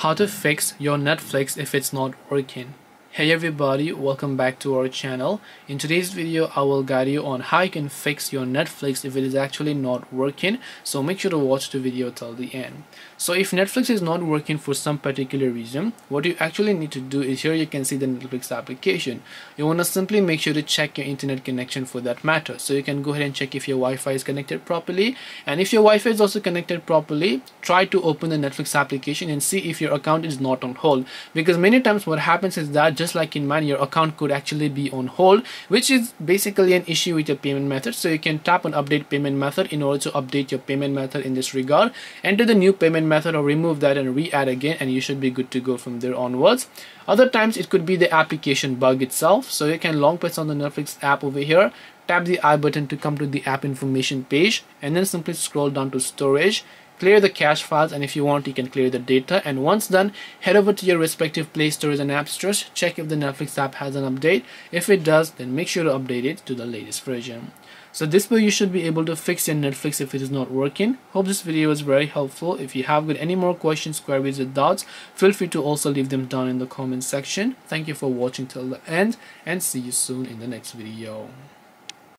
how to fix your Netflix if it's not working. Hey everybody, welcome back to our channel. In today's video, I will guide you on how you can fix your Netflix if it is actually not working. So make sure to watch the video till the end. So if Netflix is not working for some particular reason, what you actually need to do is here you can see the Netflix application. You want to simply make sure to check your internet connection for that matter. So you can go ahead and check if your Wi-Fi is connected properly. And if your Wi-Fi is also connected properly, try to open the Netflix application and see if your account is not on hold. Because many times what happens is that just like in mine your account could actually be on hold which is basically an issue with your payment method. So you can tap on update payment method in order to update your payment method in this regard. Enter the new payment method or remove that and re-add again and you should be good to go from there onwards. Other times it could be the application bug itself. So you can long press on the Netflix app over here tap the I button to come to the app information page and then simply scroll down to storage clear the cache files and if you want you can clear the data. And once done head over to your respective play stores and app stores check if the netflix app has an update. If it does then make sure to update it to the latest version. So this way you should be able to fix your netflix if it is not working. Hope this video was very helpful. If you have got any more questions queries or doubts feel free to also leave them down in the comment section. Thank you for watching till the end and see you soon in the next video